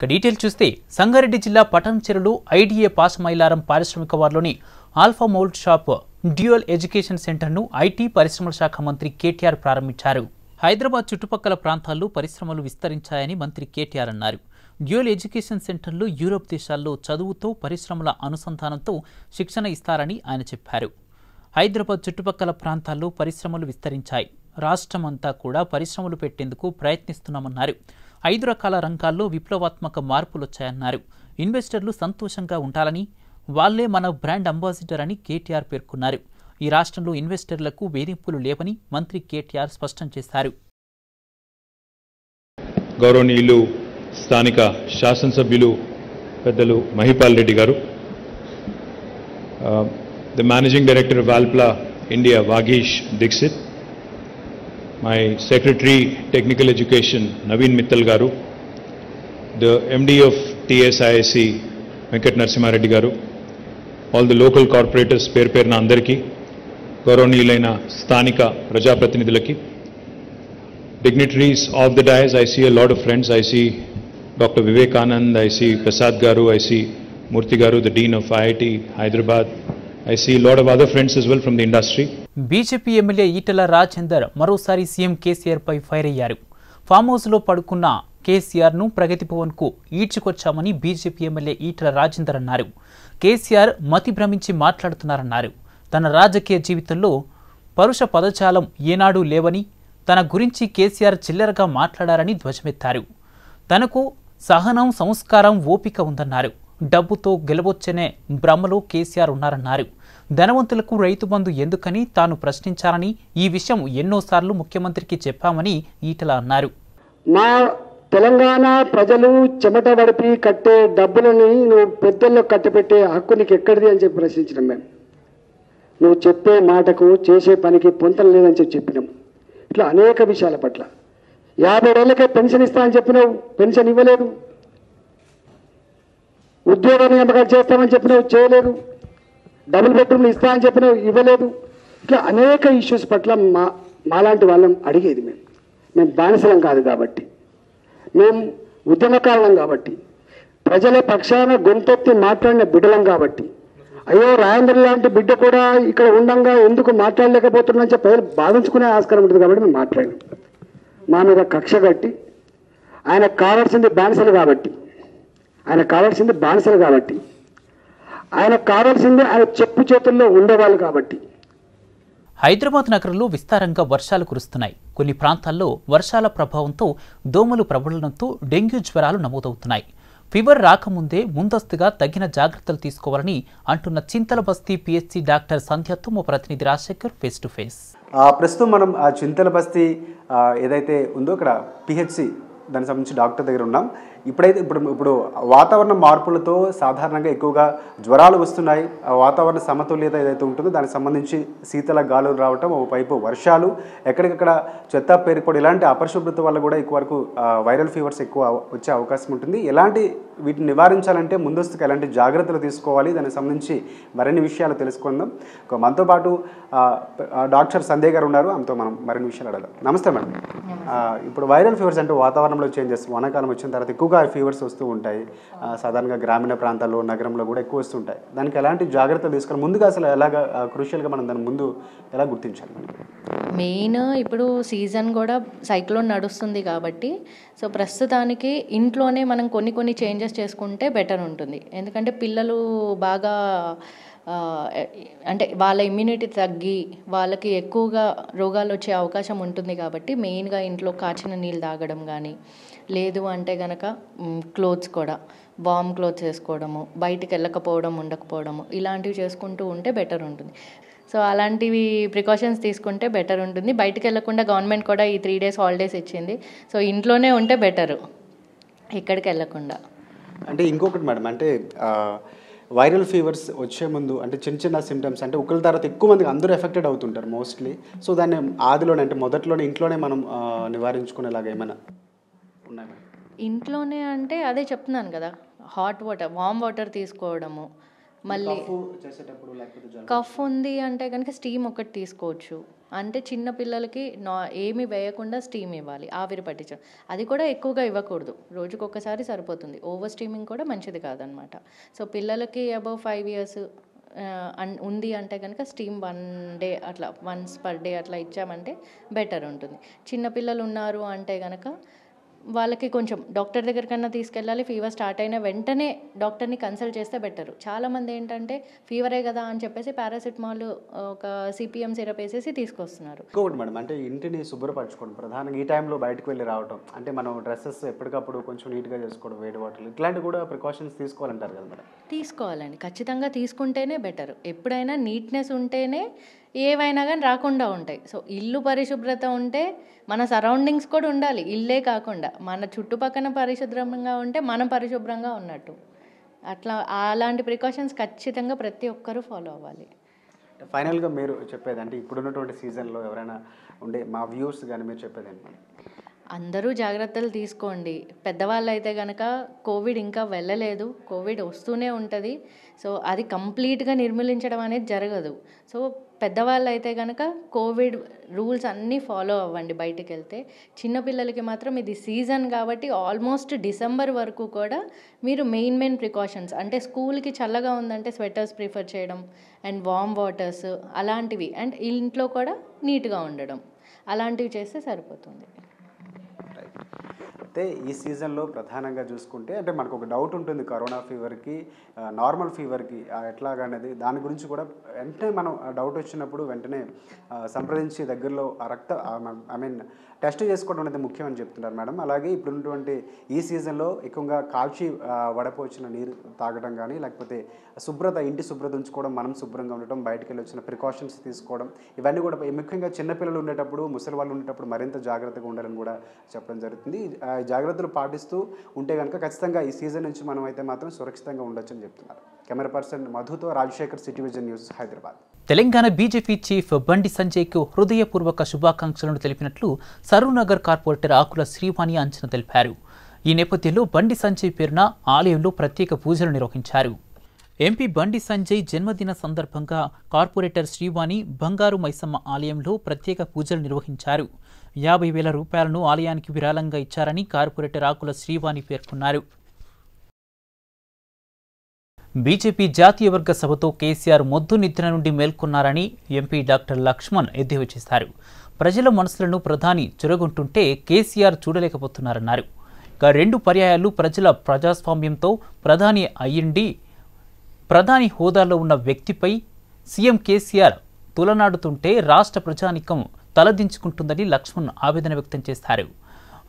ఇక డీటెయిల్ చూస్తే సంగారెడ్డి జిల్లా పటంచెరులు ఐడిఏ పాస్ మైలారం పారిశ్రామిక వారిలోని Alpha mould shop dual education సెంటర్ను ఐటీ పరిశ్రమల శాఖ మంత్రి కేటీఆర్ ప్రారంభించారు. హైదరాబాద్ చుట్టుపక్కల ప్రాంతాల్లో పరిశ్రమలు విస్తరించాయని మంత్రి కేటీఆర్ అన్నారు. డ్యూయల్ ఎడ్యుకేషన్ సెంటర్లు యూరోప్ దేశాల్లో చదువుతో పరిశ్రమల అనుసంధానంతో శిక్షణ ఇస్తారని ఆయన చెప్పారు. హైదరాబాద్ చుట్టుపక్కల ప్రాంతాల్లో పరిశ్రమలు విస్తరించాయి. రాష్ట్రమంతా కూడా పరిశ్రమలు పెట్టేందుకు ప్రయత్నిస్తున్నామన్నారు. ఐదు రకాల రంగాల్లో విప్లవాత్మక మార్పులు వచ్చాయన్నారు ఇన్వెస్టర్లు సంతోషంగా ఉండాలని వాళ్ళే మన బ్రాండ్ అంబాసిడర్ అని కేటీఆర్ పేర్కొన్నారు. ఈ రాష్ట్రంలో ఇన్వెస్టర్లకు వేధింపులు లేవని మంత్రి కేటీఆర్ స్పష్టం చేశారు. గౌరవనీయులు స్థానిక శాసనసభ్యులు పెద్దలు Mahipal Reddy garu the managing director వాల్ప్లా India Vagish Dikshit my secretary technical education Naveen Mittal garu the MD of TSISC Venkata Narasimha Reddy garu all the local corporators పేరు పేరున అందరికీ గౌరవనీయులైన స్థానిక ప్రజాప్రతినిధులకి dignitaries of the dais I see a lot of friends I see doctor Vivekanand I see Prasad garu I see Murthy garu the dean of IIT Hyderabad I see lot of other friends as well from the industry BJP MLA Etela Rajender మరోసారి CM కేసీఆర్పై fire అయ్యారు. Farm హౌస్లో పడుకున్న కేసీఆర్ను ప్రగతి భవన్కు ఈడ్చుకొచ్చామని BJP MLA Etela Rajender అన్నారు. కేసీఆర్ మతి భ్రమించి మాట్లాడుతున్నారన్నారు. తన రాజకీయ జీవితంలో పరుష పదజాలం ఏనాడూ లేవని తన గురించి కేసీఆర్ చిల్లరగా మాట్లాడారని ధ్వజమెత్తారు. తనకు సహనం సంస్కారం ఓపిక ఉందన్నారు. డబ్బుతో గెలవొచ్చనే భ్రమలో కేసీఆర్ ఉన్నారన్నారు. ధనవంతులకు రైతు బంధు ఎందుకని తాను ప్రశ్నించారని ఈ విషయం ఎన్నోసార్లు ముఖ్యమంత్రికి చెప్పామని ఈటల అన్నారు. మా తెలంగాణ ప్రజలు చెమట వడిపి కట్టే డబ్బులని నువ్వు పెద్దల్లో కట్టబెట్టే హక్కు నీకు ఎక్కడిది అని చెప్పి ప్రశ్నించినాం మేము. నువ్వు చెప్పే మాటకు చేసే పనికి పొంతలు లేదని చెప్పి చెప్పినాం. ఇట్లా అనేక విషయాల పట్ల. యాభై ఏళ్ళకే పెన్షన్ ఇస్తా అని చెప్పినావు పెన్షన్ ఇవ్వలేదు. ఉద్యోగ నియామకాలు చేస్తామని చెప్పినావు చేయలేదు. డబుల్ బెడ్రూమ్లు ఇస్తా అని చెప్పిన ఇవ్వలేదు. ఇట్లా అనేక ఇష్యూస్ పట్ల మా మాలాంటి వాళ్ళం అడిగేది మేము. మేము బానిసలం కాదు కాబట్టి. మేము ఉద్యమకారణం కాబట్టి. ప్రజల పక్షాన గొంతెత్తి మాట్లాడిన బిడ్డలం కాబట్టి. అయ్యో రాయంద్ర లాంటి బిడ్డ కూడా ఇక్కడ ఉండంగా ఎందుకు మాట్లాడలేకపోతున్నా చెప్పి ప్రజలు భావించుకునే ఆస్కారం ఉంటుంది కాబట్టి మేము మాట్లాడాం మా మీద కక్ష కట్టి ఆయన కావాల్సింది బానిసలు కాబట్టి. ఆయన కావాల్సింది బానిసలు కాబట్టి. ఆయనకు కావాల్సింది ఆయన చెప్పు చేతుల్లో ఉండేవాళ్ళు కాబట్టి. హైదరాబాద్ నగరంలో విస్తారంగా వర్షాలు కురుస్తున్నాయి. కొన్ని ప్రాంతాల్లో వర్షాల ప్రభావంతో దోమలు ప్రబలడంతో డెంగ్యూ జ్వరాలు నమోదవుతున్నాయి. ఫీవర్ రాకముందే ముందస్తుగా తగిన జాగ్రత్తలు తీసుకోవాలని అంటున్న చింతల బస్తీ పిహెచ్సి డాక్టర్ సంధ్యతో మా ప్రతినిధి రాజశేఖర్ ఫేస్ టు ఫేస్. ఆ, ప్రస్తుతం మనం ఆ చింతల బస్తీ ఏదైతే ఉందో ఇక్కడ పిహెచ్సి దానికి సంబంధించి డాక్టర్ దగ్గర ఉన్నాం. ఇప్పుడైతే ఇప్పుడు ఇప్పుడు వాతావరణ మార్పులతో సాధారణంగా ఎక్కువగా జ్వరాలు వస్తున్నాయి. ఆ వాతావరణ సమతుల్యత ఏదైతే ఉంటుందో దానికి సంబంధించి శీతల గాలులు రావటం ఓవైపు వర్షాలు ఎక్కడికక్కడ చెత్త పేరుకోవడం ఇలాంటి అపరిశుభ్రత వల్ల కూడా ఎక్కువ వరకు వైరల్ ఫీవర్స్ ఎక్కువ వచ్చే అవకాశం ఉంటుంది. ఎలాంటి వీటిని నివారించాలంటే ముందస్తుగా ఎలాంటి జాగ్రత్తలు తీసుకోవాలి? దానికి సంబంధించి మరిన్ని విషయాలు తెలుసుకుందాం. ఒక మనతో పాటు డాక్టర్ సందేహ్ గారు ఉన్నారు. ఆమెతో మనం మరిన్ని విషయాలు అడగాలి నమస్తే మేడం. ఇప్పుడు వైరల్ ఫీవర్స్ అంటే వాతావరణంలో చేంజెస్ వానాకాలం వచ్చిన తర్వాత ఎక్కువగా ఫీవర్స్ వస్తూ ఉంటాయి. సాధారణంగా గ్రామీణ ప్రాంతాల్లో నగరంలో కూడా ఎక్కువ వస్తుంటాయి. దానికి ఎలాంటి జాగ్రత్తలు తీసుకోవాలి ముందుగా అసలు ఎలాగ క్రూషియల్గా మనం దాని ముందు ఎలా గుర్తించాలి మెయిన్ ఇప్పుడు సీజన్ కూడా సైక్లోన్ నడుస్తుంది కాబట్టి సో ప్రస్తుతానికి ఇంట్లోనే మనం కొన్ని కొన్ని చేంజెస్ చేసుకుంటే బెటర్ ఉంటుంది. ఎందుకంటే పిల్లలు బాగా అంటే వాళ్ళ ఇమ్యూనిటీ తగ్గి వాళ్ళకి ఎక్కువగా రోగాలు వచ్చే అవకాశం ఉంటుంది కాబట్టి మెయిన్గా ఇంట్లో కాచిన నీళ్ళు తాగడం కానీ లేదు అంటే గనక క్లోత్స్ కూడా. వామ్ క్లోత్స్ వేసుకోవడము బయటికి వెళ్ళకపోవడం ఉండకపోవడము ఇలాంటివి చేసుకుంటూ ఉంటే బెటర్ ఉంటుంది. సో అలాంటివి ప్రికాషన్స్ తీసుకుంటే బెటర్ ఉంటుంది. బయటికి వెళ్ళకుండా గవర్నమెంట్ కూడా ఈ త్రీ డేస్ హాలిడేస్ ఇచ్చింది. సో ఇంట్లోనే ఉంటే బెటరు. ఎక్కడికి వెళ్ళకుండా. అంటే ఇంకొకటి మేడం అంటే వైరల్ ఫీవర్స్ వచ్చే ముందు అంటే చిన్న చిన్న సిమ్టమ్స్ అంటే ఒకరి తర్వాత ఎక్కువ మందికి అందరూ ఎఫెక్టెడ్ అవుతుంటారు మోస్ట్లీ. సో దాన్ని ఆదిలోనే అంటే మొదట్లోనే ఇంట్లోనే మనం నివారించుకునేలాగా ఏమైనా? ఉన్నాయి మేడం. ఇంట్లోనే అంటే అదే చెప్తున్నాను కదా హాట్ వాటర్ వామ్ వాటర్ తీసుకోవడము మళ్ళీ కఫ్ ఉంది అంటే కనుక స్టీమ్ ఒకటి తీసుకోవచ్చు. అంటే చిన్న పిల్లలకి నా ఏమి వేయకుండా స్టీమ్ ఇవ్వాలి ఆవిరి పట్టించడం. అది కూడా ఎక్కువగా ఇవ్వకూడదు. రోజుకి ఒక్కసారి సరిపోతుంది. ఓవర్ స్టీమింగ్ కూడా మంచిది కాదనమాట. సో పిల్లలకి అబౌవ్ ఫైవ్ ఇయర్స్ ఉంది అంటే కనుక స్టీమ్ వన్ డే అట్లా వన్స్ పర్ డే అట్లా ఇచ్చామంటే బెటర్ ఉంటుంది. చిన్నపిల్లలు ఉన్నారు అంటే కనుక వాళ్ళకి కొంచెం డాక్టర్ దగ్గరికన్నా తీసుకెళ్ళాలి ఫీవర్ స్టార్ట్ అయిన వెంటనే డాక్టర్ని కన్సల్ట్ చేస్తే బెటర్ చాలామంది ఏంటంటే ఫీవరే కదా అని చెప్పేసి పారాసిటమాల్ ఒక సిపిఎం సిరప్ వేసేసి తీసుకొస్తున్నారు. ఇంకొకటి మేడం అంటే ఇంటిని శుభ్రపరచుకోవడం ప్రధానంగా. ఈ టైంలో బయటకు వెళ్ళి రావడం అంటే మనం డ్రెస్సెస్ ఎప్పటికప్పుడు కొంచెం నీట్గా చేసుకోవడం వేడి వాటర్ ఇట్లాంటివి కూడా ప్రికాషన్స్ తీసుకోవాలంటారు కదా మేడం తీసుకోవాలండి. ఖచ్చితంగా తీసుకుంటేనే బెటర్ ఎప్పుడైనా నీట్నెస్ ఉంటేనే ఏవైనా కానీ రాకుండా ఉంటాయి. సో ఇల్లు పరిశుభ్రత ఉంటే మన సరౌండింగ్స్ కూడా ఉండాలి. ఇల్లే కాకుండా మన చుట్టుపక్కల పరిశుభ్రంగా ఉంటే మనం పరిశుభ్రంగా ఉన్నట్టు. అట్లా అలాంటి ప్రికాషన్స్ ఖచ్చితంగా ప్రతి ఒక్కరూ ఫాలో అవ్వాలి. ఫైనల్గా మీరు చెప్పేది అంటే ఇప్పుడున్నటువంటి సీజన్లో ఎవరైనా ఉండే మా వ్యూస్ కానీ మీరు చెప్పేది అందరూ జాగ్రత్తలు తీసుకోండి. పెద్దవాళ్ళు అయితే కనుక కోవిడ్ ఇంకా వెళ్ళలేదు. కోవిడ్ వస్తూనే ఉంటుంది. సో అది కంప్లీట్గా నిర్మూలించడం అనేది జరగదు. సో పెద్దవాళ్ళు అయితే కనుక కోవిడ్ రూల్స్ అన్నీ ఫాలో అవ్వండి బయటికి వెళ్తే చిన్నపిల్లలకి మాత్రం ఇది సీజన్ కాబట్టి ఆల్మోస్ట్ డిసెంబర్ వరకు కూడా మీరు మెయిన్ మెయిన్ ప్రికాషన్స్ అంటే స్కూల్కి చల్లగా ఉందంటే స్వెటర్స్ ప్రిఫర్ చేయడం అండ్ వామ్ వాటర్స్ అలాంటివి అండ్ ఇంట్లో కూడా నీట్గా ఉండడం. అలాంటివి చేస్తే సరిపోతుంది. అయితే ఈ సీజన్లో ప్రధానంగా చూసుకుంటే అంటే మనకు ఒక డౌట్ ఉంటుంది కరోనా ఫీవర్కి నార్మల్ ఫీవర్కి ఎట్లాగా అనేది దాని గురించి కూడా వెంటనే మనం డౌట్ వచ్చినప్పుడు వెంటనే సంప్రదించి దగ్గరలో ఆ రక్త ఐ మీన్ టెస్ట్ చేసుకోవడం అనేది ముఖ్యం అని చెప్తున్నారు మేడం. అలాగే ఇప్పుడున్నటువంటి ఈ సీజన్లో ఎక్కువగా కాల్చి ఆ, వడపోచిన నీరు తాగడం కానీ లేకపోతే శుభ్రత ఇంటి శుభ్రత ఉంచుకోవడం మనం శుభ్రంగా ఉండటం బయటికి వెళ్ళి వచ్చిన ప్రికాషన్స్ తీసుకోవడం ఇవన్నీ కూడా ముఖ్యంగా చిన్నపిల్లలు ఉండేటప్పుడు ముసలి వాళ్ళు ఉండేటప్పుడు మరింత జాగ్రత్తగా ఉండాలని కూడా చెప్పడం జరుగుతుంది. జాగ్రత్తలు పాటిస్తూ ఉంటే కనుక ఖచ్చితంగా ఈ సీజన్ నుంచి మనం అయితే మాత్రం సురక్షితంగా ఉండొచ్చని చెప్తున్నారు. Camera person మధుతో Rajasekhar City Vision News Hyderabad. Telangana BJP chief Bandi సంజయ్కు హృదయపూర్వక శుభాకాంక్షలను తెలిపినట్లు సరూనగర్ కార్పొరేటర్ ఆకుల శ్రీవాణి అంచనా తెలిపారు. ఈ నేపథ్యంలో బండి సంజయ్ పేరున ఆలయంలో ప్రత్యేక పూజలు నిర్వహించారు. ఎంపీ బండి సంజయ్ జన్మదిన సందర్భంగా కార్పొరేటర్ శ్రీవాణి బంగారు మైసమ్మ ఆలయంలో ప్రత్యేక పూజలు నిర్వహించారు. యాభై వేల రూపాయలను ఆలయానికి విరాళంగా ఇచ్చారని కార్పొరేటర్ ఆకుల శ్రీవాణి పేర్కొన్నారు. బీజేపీ జాతీయ వర్గ సభతో కేసీఆర్ మొద్దు నిద్ర నుండి మేల్కొన్నారని ఎంపీ డాక్టర్ లక్ష్మణ్ ఎద్దేవా చేశారు. ప్రజల మనసులను ప్రధాని చురగొంటుంటే కేసీఆర్ చూడలేకపోతున్నారన్నారు. ఇక రెండు పర్యాయాలు ప్రజల ప్రజాస్వామ్యంతో ప్రధాని అయ్యిండి ప్రధాని హోదాలో ఉన్న వ్యక్తిపై సీఎం కేసీఆర్ తులనాడుతుంటే రాష్ట్ర ప్రజానికం తలదించుకుంటుందని లక్ష్మణ్ ఆవేదన వ్యక్తం చేశారు.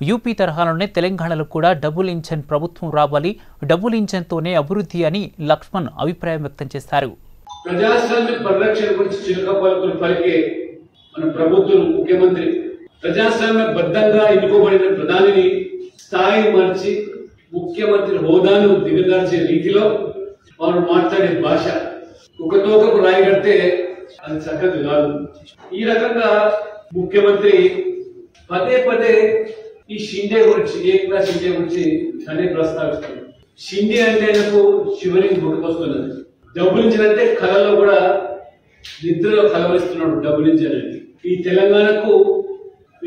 యూపీ తరహాలోనే తెలంగాణలో కూడా డబుల్ ఇంజన్ ప్రభుత్వం రావాలి డబుల్ ఇంజన్తోనే అభివృద్ధి అని లక్ష్మణ్ అభిప్రాయం వ్యక్తం చేశారు. ప్రజాస్వామ్య పరిరక్షణ గురించి చిలుక పలుకులు పలికే మన ప్రభుత్వం ముఖ్యమంత్రి ప్రజాస్వామ్య ఎన్నుకోబడిన ప్రధానిని స్థాయి మార్చి ముఖ్యమంత్రి హోదాను దిగదార్చే రీతిలో వారు మాట్లాడే భాష ఒక రాయి కడితే అది చక్కది కాదు. ఈ రకంగా ముఖ్యమంత్రి పదే పదే ఈ షిండే గురించి ఏకదా షిండే గురించి అనే ప్రస్తావిస్తారు షిండే అంటే నాకు శివలింగ్ గుర్తుకొస్తున్నది. డబ్బులించాలంటే కళలో కూడా నిద్రలో కలవరిస్తున్నాడు డబ్బులించాలని ఈ తెలంగాణకు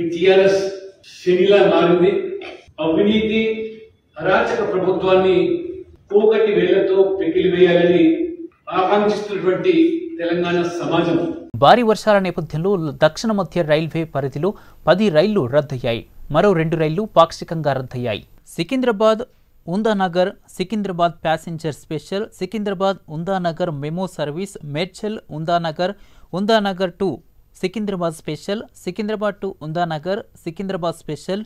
ఈ టిఆర్ఎస్ శనిలా మారింది. అవినీతి అరాచక ప్రభుత్వాన్ని పోకటి వేళ్ళతో పెకిలి వేయాలని ఆకాంక్షిస్తున్నటువంటి తెలంగాణ సమాజం. భారీ వర్షాల నేపథ్యంలో దక్షిణ మధ్య రైల్వే పరిధిలో పది రైళ్ళు రద్దయ్యాయి. మరో రెండు రైళ్ళు పాక్షికంగా రద్దయ్యాయి. Secunderabad Umdanagar Secunderabad passenger special Secunderabad Umdanagar MEMU service Medchal Umdanagar Umdanagar to Secunderabad special Secunderabad to Umdanagar Secunderabad special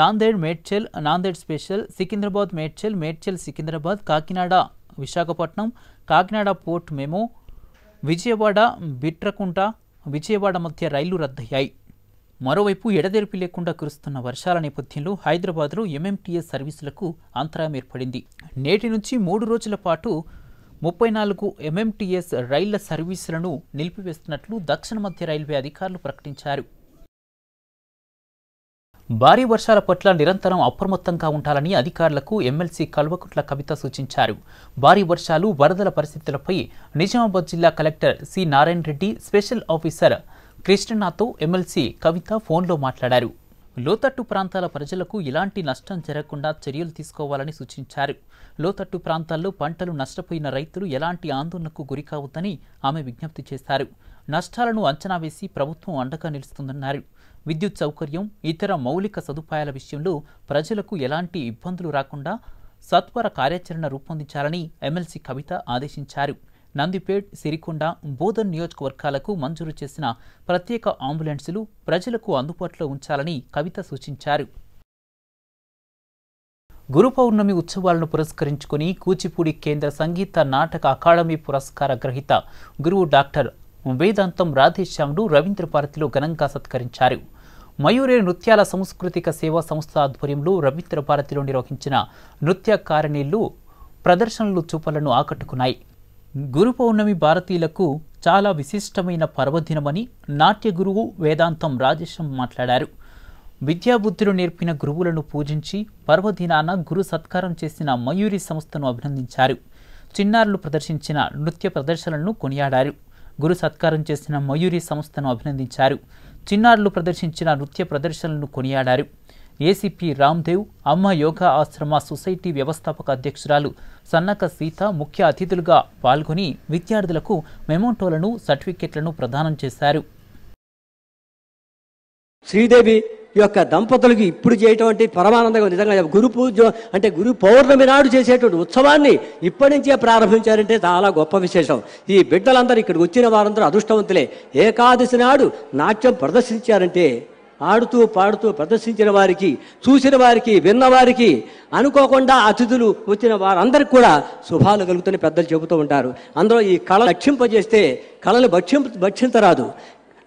Nanded Medchal Nanded special Secunderabad Medchal Medchal Secunderabad Kakinada Visakhapatnam Kakinada port MEMU Vijayawada Bitragunta Vijayawada మధ్య రైళ్ళు రద్దయ్యాయి. మరోవైపు ఎడతెరిపి లేకుండా కురుస్తున్న వర్షాల నేపథ్యంలో హైదరాబాద్లో MMTS సర్వీసులకు అంతరాయం ఏర్పడింది. నేటి నుంచి మూడు రోజుల పాటు ముప్పై నాలుగు ఎంఎంటీఎస్ రైళ్ళ సర్వీసులను నిలిపివేస్తున్నట్లు దక్షిణ మధ్య రైల్వే అధికారులు ప్రకటించారు. భారీ వర్షాల పట్ల నిరంతరం అప్రమత్తంగా ఉండాలని అధికారులకు ఎమ్మెల్సీ కల్వకుట్ల కవిత సూచించారు. భారీ వర్షాలు వరదల పరిస్థితులపై నిజామాబాద్ జిల్లా collector C Narayana Reddy special officer కృష్ణనాథ్తో MLC Kavitha ఫోన్లో మాట్లాడారు. లోతట్టు ప్రాంతాల ప్రజలకు ఎలాంటి నష్టం జరగకుండా చర్యలు తీసుకోవాలని సూచించారు. లోతట్టు ప్రాంతాల్లో పంటలు నష్టపోయిన రైతులు ఎలాంటి ఆందోళనకు గురికావద్దని ఆమె విజ్ఞప్తి చేశారు. నష్టాలను అంచనా వేసి ప్రభుత్వం అండగా నిలుస్తుందన్నారు. విద్యుత్ సౌకర్యం ఇతర మౌలిక సదుపాయాల విషయంలో ప్రజలకు ఎలాంటి ఇబ్బందులు రాకుండా సత్వర కార్యాచరణ రూపొందించాలని ఎమ్మెల్సీ కవిత ఆదేశించారు. నందిపేట్ సిరికొండ బోధన్ నియోజకవర్గాలకు మంజూరు చేసిన ప్రత్యేక అంబులెన్సులు ప్రజలకు అందుబాటులో ఉంచాలని కవిత సూచించారు. గురు పౌర్ణమి ఉత్సవాలను పురస్కరించుకుని కూచిపూడి కేంద్ర సంగీత నాటక అకాడమీ పురస్కార గ్రహీత గురువు డాక్టర్ వేదాంతం రాధేశ్యాముడు రవీంద్ర భారతిలో ఘనంగా సత్కరించారు. మయూరే నృత్యాల సాంస్కృతిక సేవా సంస్థ ఆధ్వర్యంలో రవీంద్ర భారతిలో నిర్వహించిన నృత్య కారణీలు ప్రదర్శనలు చూపలను ఆకట్టుకున్నాయి. గురు పౌర్ణమి భారతీయులకు చాలా విశిష్టమైన పర్వదినమని నాట్య గురువు వేదాంతం రాజేశం మాట్లాడారు. విద్యాబుద్ధులు నేర్పిన గురువులను పూజించి పర్వదినాన గురు సత్కారం చేసిన మయూరి సంస్థను అభినందించారు. చిన్నారులు ప్రదర్శించిన నృత్య ప్రదర్శనలను కొనియాడారు. గురు సత్కారం చేసిన మయూరి సంస్థను అభినందించారు. చిన్నారులు ప్రదర్శించిన నృత్య ప్రదర్శనలను కొనియాడారు. ఏసీపీ రామ్దేవ్ అమ్మ యోగా ఆశ్రమ సొసైటీ వ్యవస్థాపక అధ్యక్షురాలు సన్నక సీత ముఖ్య అతిథులుగా పాల్గొని విద్యార్థులకు మెమోంటోలను సర్టిఫికెట్లను ప్రదానం చేశారు. శ్రీదేవి యొక్క దంపతులకి ఇప్పుడు చేయటం అంటే పరమానందంగా నిజంగా గురు పూజ అంటే గురు పౌర్ణమి నాడు చేసేటువంటి ఉత్సవాన్ని ఇప్పటి నుంచే ప్రారంభించారంటే చాలా గొప్ప విశేషం. ఈ బిడ్డలందరూ ఇక్కడికి వచ్చిన వారందరూ అదృష్టవంతులే. ఏకాదశి నాడు నాట్యం ప్రదర్శించారంటే ఆడుతూ పాడుతూ ప్రదర్శించిన వారికి చూసిన వారికి విన్నవారికి అనుకోకుండా అతిథులు వచ్చిన వారందరికీ కూడా శుభాలు కలుగుతాయని పెద్దలు చెబుతూ ఉంటారు. అందులో ఈ కళ రక్షింపజేస్తే కళలు భక్షింప భక్షించరాదు.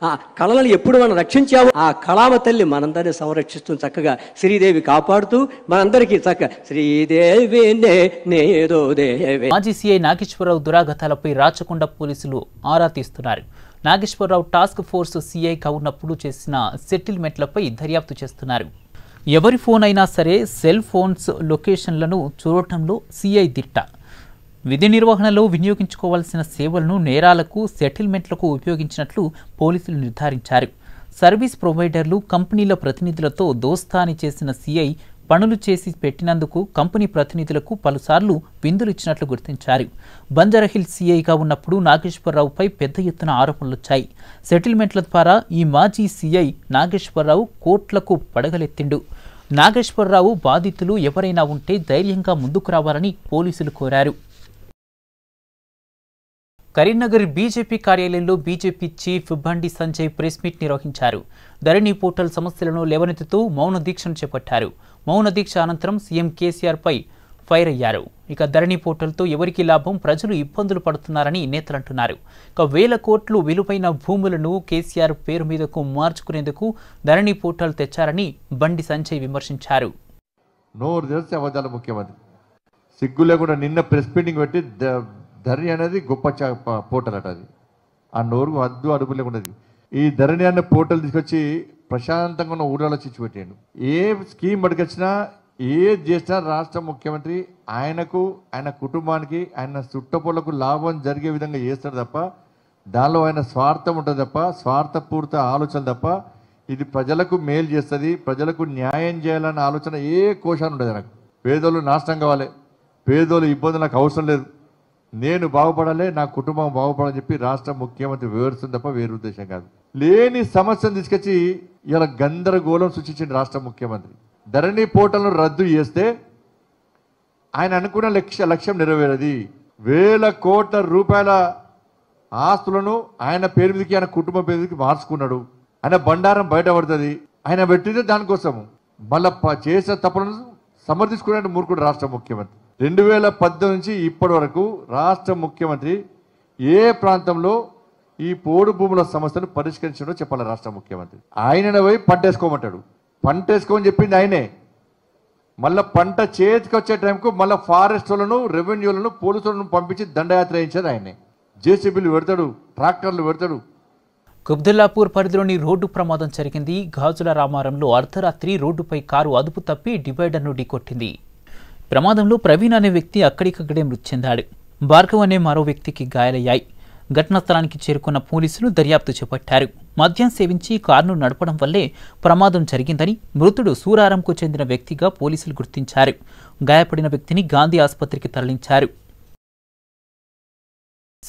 ఆ కళలను ఎప్పుడు మనం రక్షించామో ఆ కళామ తల్లి మనందరినీ సంరక్షిస్తుంది చక్కగా శ్రీదేవి కాపాడుతూ మనందరికీ చక్క శ్రీదేవి నే నేదో దేవే. మాజీ సీఐ నాగేశ్వరరావు దురాగతాలపై రాచకొండ పోలీసులు ఆరా తీస్తున్నారు. నాగేశ్వరరావు టాస్క్ ఫోర్స్ సీఐ ఉన్నప్పుడు చేసిన సెటిల్మెంట్లపై దర్యాప్తు చేస్తున్నారు. ఎవరి ఫోన్ అయినా సరే సెల్ ఫోన్స్ లొకేషన్లను చూడటంలో సీఐ దిట్ట. విధి నిర్వహణలో వినియోగించుకోవాల్సిన సేవలను నేరాలకు సెటిల్మెంట్లకు ఉపయోగించినట్లు పోలీసులు నిర్ధారించారు. సర్వీస్ ప్రొవైడర్లు కంపెనీల ప్రతినిధులతో దోస్తాని చేసిన సీఐ పనులు చేసి పెట్టినందుకు కంపెనీ ప్రతినిధులకు పలుసార్లు విందులు ఇచ్చినట్లు గుర్తించారు బంజారాహిల్ సీఐగా ఉన్నప్పుడు నాగేశ్వరరావుపై పెద్ద ఎత్తున ఆరోపణలొచ్చాయి. సెటిల్మెంట్ల ద్వారా ఈ మాజీ సీఐ నాగేశ్వరరావు కోట్లకు పడగలెత్తిండు. నాగేశ్వరరావు బాధితులు ఎవరైనా ఉంటే ధైర్యంగా ముందుకు రావాలని పోలీసులు కోరారు. కరీంనగర్ బీజేపీ కార్యాలయంలో BJP chief Bandi Sanjay press meet నిర్వహించారు. ధరణి పోర్టల్ సమస్యలను లేవనెత్తుతూ మౌన దీక్షను చేపట్టారు. మౌన దీక్ష అనంతరం సీఎం కేసీఆర్పై ఫైర్ అయ్యారు. ఇక ధరణి పోర్టల్తో ఎవరికి లాభం ప్రజలు ఇబ్బందులు పడుతున్నారని నేతలు అంటున్నారు. ఇక వేల కోట్లు విలువైన భూములను కేసీఆర్ పేరు మీదకు మార్చుకునేందుకు ధరణి పోర్టల్ తెచ్చారని బండి సంజయ్ విమర్శించారు. నోరు తెలిసి అబద్ధాల ముఖ్యమంత్రి. సిగ్గు లేకుండా నిన్న ప్రెస్ మీటింగ్ పెట్టి ద- ధరణి అనేది గొప్ప చా- పోర్టల్ అట అది. ఆ నోరు అద్దు అడుపు లేకున్నది ఈ ధరణి అనే పోర్టల్ తీసుకొచ్చి ప్రశాంతంగా ఉన్న ఊళ్ళలో చిచ్చిపెట్టాడు ఏ స్కీమ్ అడిగొచ్చినా ఏది చేసినా రాష్ట్ర ముఖ్యమంత్రి ఆయనకు ఆయన కుటుంబానికి ఆయన చుట్టపొలకు లాభం జరిగే విధంగా చేస్తాడు తప్ప దానిలో ఆయన స్వార్థం ఉంటుంది తప్ప స్వార్థపూరిత ఆలోచన తప్ప ఇది ప్రజలకు మేలు చేస్తుంది ప్రజలకు న్యాయం చేయాలన్న ఆలోచన ఏ కోశాన్ని ఉండదు నాకు పేదోళ్ళు నాశనం కావాలి. పేదోళ్ళు ఇబ్బంది నాకు అవసరం లేదు. నేను బాగుపడాలి నా కుటుంబం బాగుపడాలని చెప్పి రాష్ట్ర ముఖ్యమంత్రి వివరిస్తుంది తప్ప వేరే ఉద్దేశం కాదు. లేని సమస్యను తీసుకొచ్చి ఇలా గందరగోళం సృష్టించింది రాష్ట్ర ముఖ్యమంత్రి. ధరణి పోర్టల్ను రద్దు చేస్తే ఆయన అనుకున్న లక్ష్య లక్ష్యం నెరవేరది. వేల కోట్ల రూపాయల ఆస్తులను ఆయన పేరు మీదకి ఆయన కుటుంబ పేరు మీదకి మార్చుకున్నాడు. ఆయన బండారం బయటపడుతుంది. ఆయన పెట్టిందే దానికోసము. మళ్ళా ప- చేసిన తప్పులను సమర్థించుకున్నాడు మూర్ఖుడు రాష్ట్ర ముఖ్యమంత్రి. రెండు వేల పద్దెనిమిది నుంచి ఇప్పటి వరకు రాష్ట్ర ముఖ్యమంత్రి ఏ ప్రాంతంలో ఈ పోడు భూముల సమస్యను పరిష్కరించడో చెప్పాలి రాష్ట్ర ముఖ్యమంత్రి. ఆయన పోయి పంట వేసుకోమంటాడు పంట వేసుకోమని చెప్పింది ఆయనే. మళ్ళా పంట చేతికి వచ్చే టైంకు మళ్ళీ ఫారెస్టులను రెవెన్యూలను పోలీసులను పంపించి దండయాత్ర వేయించారు ఆయనే. జేసీబీలు పెడతాడు ట్రాక్టర్లు పెడతాడు. కుబ్దుల్లాపూర్ పరిధిలోని రోడ్డు ప్రమాదం జరిగింది. గాజుల రామారంలో అర్ధరాత్రి రోడ్డుపై కారు అదుపు తప్పి డివైడర్ను ఢీకొట్టింది. ప్రమాదంలో ప్రవీణ్ అనే వ్యక్తి అక్కడికక్కడే మృతి చెందాడు. భార్గవ్ అనే మరో వ్యక్తికి గాయాలయ్యాయి. ఘటనా స్థలానికి చేరుకున్న పోలీసులు దర్యాప్తు చేపట్టారు. మద్యం సేవించి కారును నడపడం వల్లే ప్రమాదం జరిగిందని మృతుడు సూరారంకు చెందిన వ్యక్తిగా పోలీసులు గుర్తించారు. గాయపడిన వ్యక్తిని గాంధీ ఆసుపత్రికి తరలించారు.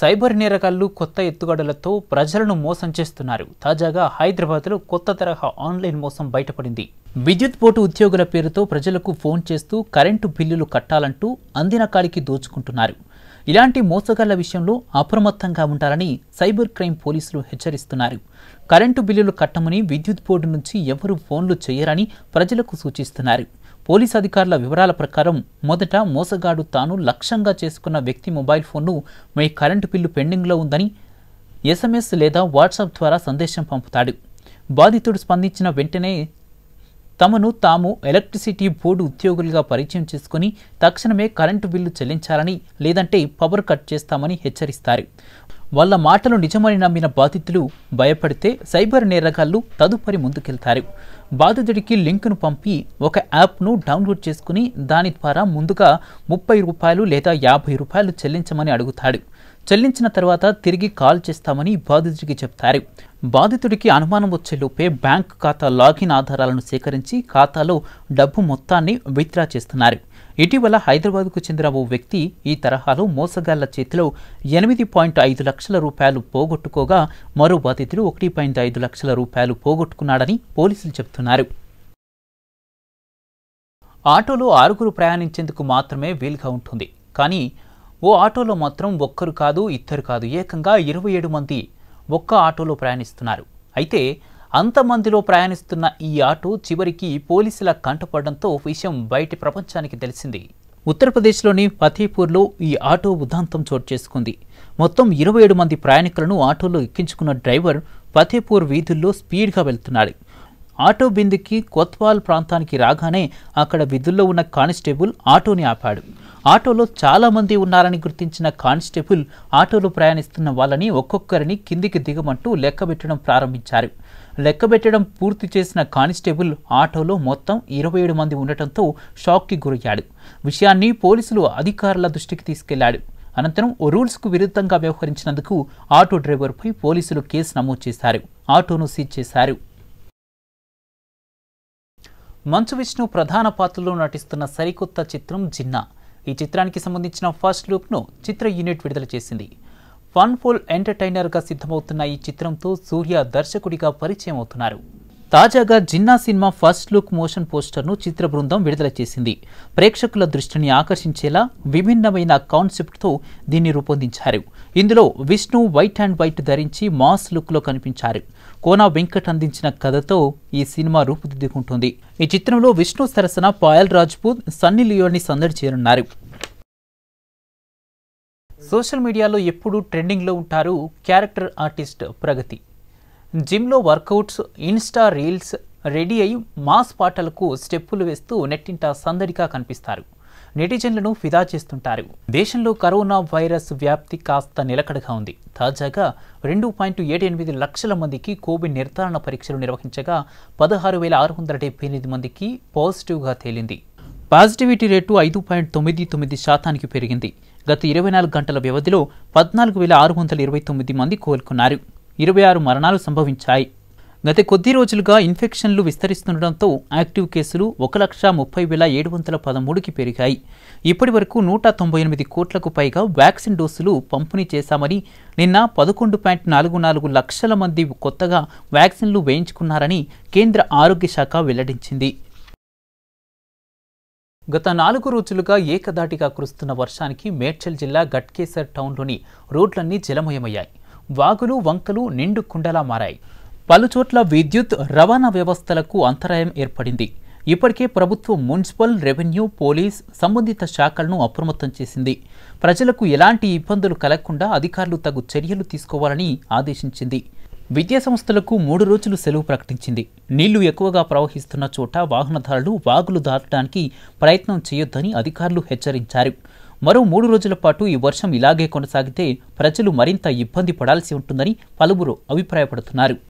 సైబర్ నేరగాళ్ళు కొత్త ఎత్తుగడలతో ప్రజలను మోసం చేస్తున్నారు. తాజాగా హైదరాబాద్లో కొత్త తరహా ఆన్లైన్ మోసం బయటపడింది. విద్యుత్ బోర్డు ఉద్యోగుల పేరుతో ప్రజలకు ఫోన్ చేస్తూ కరెంటు బిల్లులు కట్టాలంటూ అందిన కాడికి దోచుకుంటున్నారు. ఇలాంటి మోసగాళ్ళ విషయంలో అప్రమత్తంగా ఉండాలని సైబర్ క్రైమ్ పోలీసులు హెచ్చరిస్తున్నారు. కరెంటు బిల్లులు కట్టమని విద్యుత్ బోర్డు నుంచి ఎవరూ ఫోన్లు చేయరని ప్రజలకు సూచిస్తున్నారు. పోలీస్ అధికారుల వివరాల ప్రకారం మొదట మోసగాడు తాను లక్ష్యంగా చేసుకున్న వ్యక్తి మొబైల్ ఫోన్ను మీ కరెంటు బిల్లు పెండింగ్లో ఉందని ఎస్ఎంఎస్ లేదా వాట్సాప్ ద్వారా సందేశం పంపుతాడు. బాధితుడు స్పందించిన వెంటనే తమను తాము ఎలక్ట్రిసిటీ బోర్డు ఉద్యోగులుగా పరిచయం చేసుకుని తక్షణమే కరెంటు బిల్లు చెల్లించాలని లేదంటే పవర్ కట్ చేస్తామని హెచ్చరిస్తారు. వాళ్ళ మాటలు నిజమని నమ్మిన బాధితులు భయపడితే సైబర్ నేరగాళ్ళు తదుపరి ముందుకెళ్తారు. బాధితుడికి లింకును పంపి ఒక యాప్ను డౌన్లోడ్ చేసుకుని దాని ద్వారా ముందుగా ముప్పై రూపాయలు లేదా యాభై రూపాయలు చెల్లించమని అడుగుతాడు. చెల్లించిన తర్వాత తిరిగి కాల్ చేస్తామని బాధితుడికి చెప్తారు. బాధితుడికి అనుమానం వచ్చేలోపే బ్యాంక్ ఖాతా లాగిన్ ఆధారాలను సేకరించి ఖాతాలో డబ్బు మొత్తాన్ని విత్డ్రా చేస్తున్నారు. ఇటీవల హైదరాబాద్కు చెందిన ఓ వ్యక్తి ఈ తరహాలో మోసగాళ్ళ చేతిలో ఎనిమిది పాయింట్ ఐదు లక్షల రూపాయలు పోగొట్టుకోగా మరో బాధితుడు ఒకటి పాయింట్ ఐదు లక్షల రూపాయలు పోగొట్టుకున్నాడని పోలీసులు చెబుతున్నారు. ఆటోలో ఆరుగురు ప్రయాణించేందుకు మాత్రమే వీలుగా ఉంటుంది. కానీ ఓ ఆటోలో మాత్రం ఒక్కరు కాదు ఇద్దరు కాదు. ఏకంగా ఇరవై ఏడు మంది ఒక్క ఆటోలో ప్రయాణిస్తున్నారు. అయితే అంతమందిలో ప్రయాణిస్తున్న ఈ ఆటో చివరికి పోలీసుల కంటపడడంతో విషయం బయటి ప్రపంచానికి తెలిసింది. ఉత్తరప్రదేశ్లోని ఫతేపూర్లో ఈ ఆటో ఉదాంతం చోటు చేసుకుంది. మొత్తం ఇరవై ఏడు మంది ప్రయాణికులను ఆటోలో ఎక్కించుకున్న డ్రైవర్ ఫతేపూర్ వీధుల్లో స్పీడ్గా వెళ్తున్నాడు. ఆటో బిందుకి కొత్వాల్ ప్రాంతానికి రాగానే అక్కడ విధుల్లో ఉన్న కానిస్టేబుల్ ఆటోని ఆపాడు. ఆటోలో చాలామంది ఉన్నారని గుర్తించిన కానిస్టేబుల్ ఆటోలో ప్రయాణిస్తున్న వాళ్ళని ఒక్కొక్కరిని కిందికి దిగమంటూ లెక్కబెట్టడం ప్రారంభించారు. లెక్కబెట్టడం పూర్తి చేసిన కానిస్టేబుల్ ఆటోలో మొత్తం ఇరవై ఏడు మంది ఉండటంతో షాక్కి గురయ్యాడు. విషయాన్ని పోలీసులు అధికారుల దృష్టికి తీసుకెళ్ళాడు. అనంతరం ఓ రూల్స్కు విరుద్ధంగా వ్యవహరించినందుకు ఆటో డ్రైవర్పై పోలీసులు కేసు నమోదు చేశారు. ఆటోను సీజ్ చేశారు. మంచు విష్ణు ప్రధాన పాత్రలో నటిస్తున్న సరికొత్త చిత్రం జిన్నా. ఈ చిత్రానికి సంబంధించిన ఫస్ట్ లుక్ను చిత్ర యూనిట్ విడుదల చేసింది. ఫన్ఫుల్ ఎంటర్టైనర్గా సిద్ధమవుతున్న ఈ చిత్రంతో సూర్య దర్శకుడిగా పరిచయం అవుతున్నారు తాజాగా Ginna cinema first look motion పోస్టర్ను చిత్ర బృందం విడుదల చేసింది. ప్రేక్షకుల దృష్టిని ఆకర్షించేలా విభిన్నమైన కాన్సెప్ట్తో దీన్ని రూపొందించారు. ఇందులో విష్ణు వైట్ అండ్ వైట్ ధరించి మాస్ లుక్లో కనిపించారు. కోనా వెంకట్ అందించిన కథతో ఈ సినిమా రూపుదిద్దుకుంటుంది. ఈ చిత్రంలో విష్ణు సరసన పాయల్ రాజ్పూత్ సన్నీ లియోని సందడి చేరున్నారు సోషల్ మీడియాలో ఎప్పుడూ ట్రెండింగ్లో ఉంటారు క్యారెక్టర్ ఆర్టిస్ట్ ప్రగతి. జిమ్లో వర్కౌట్స్ ఇన్స్టా రీల్స్ రెడీ అయి మాస్ పాటలకు స్టెప్పులు వేస్తూ నెట్టింట సందడిగా కనిపిస్తారు. నెటిజన్లను ఫిదా చేస్తుంటారు. దేశంలో కరోనా వైరస్ వ్యాప్తి కాస్త నిలకడగా ఉంది. తాజాగా రెండు పాయింట్ ఏడు ఎనిమిది లక్షల మందికి కోవిడ్ నిర్ధారణ పరీక్షలు నిర్వహించగా పదహారు వేల ఆరు వందల డెబ్బై ఎనిమిది మందికి పాజిటివ్గా తేలింది. పాజిటివిటీ రేటు ఐదు పాయింట్ తొమ్మిది తొమ్మిది శాతానికి పెరిగింది. గత ఇరవై నాలుగు గంటల వ్యవధిలో పద్నాలుగు వేల ఆరు వందల ఇరవై తొమ్మిది మంది కోలుకున్నారు. ఇరవై ఆరు మరణాలు సంభవించాయి. గత కొద్ది రోజులుగా ఇన్ఫెక్షన్లు విస్తరిస్తుండటంతో యాక్టివ్ కేసులు ఒక లక్ష ముప్పై వేల ఏడు వందల పదమూడుకి పెరిగాయి. ఇప్పటి వరకు నూట తొంభై ఎనిమిది కోట్లకు పైగా వ్యాక్సిన్ డోసులు పంపిణీ చేశామని నిన్న పదకొండు పాయింట్ నాలుగు నాలుగు లక్షల మంది కొత్తగా వ్యాక్సిన్లు వేయించుకున్నారని కేంద్ర ఆరోగ్య శాఖ వెల్లడించింది. గత నాలుగు రోజులుగా ఏకదాటిగా కురుస్తున్న వర్షానికి మేడ్చల్ జిల్లా గట్కేసర్ టౌన్లోని రోడ్లన్నీ జలమయమయ్యాయి. వాగులు వంకలు నిండు కుండలా మారాయి. పలుచోట్ల విద్యుత్ రవాణా వ్యవస్థలకు అంతరాయం ఏర్పడింది. ఇప్పటికే ప్రభుత్వం మున్సిపల్ రెవెన్యూ పోలీస్ సంబంధిత శాఖలను అప్రమత్తం చేసింది. ప్రజలకు ఎలాంటి ఇబ్బందులు కలగకుండా అధికారులు తగు చర్యలు తీసుకోవాలని ఆదేశించింది. విద్యా సంస్థలకు మూడు రోజులు సెలవు ప్రకటించింది. నీళ్ళు ఎక్కువగా ప్రవహిస్తున్న చోట వాహనదారులు వాగులు దాటడానికి ప్రయత్నం చేయొద్దని అధికారులు హెచ్చరించారు. మరో మూడు రోజుల పాటు ఈ వర్షం ఇలాగే కొనసాగితే ప్రజలు మరింత ఇబ్బంది పడాల్సి ఉంటుందని పలువురు అభిప్రాయపడుతున్నారు.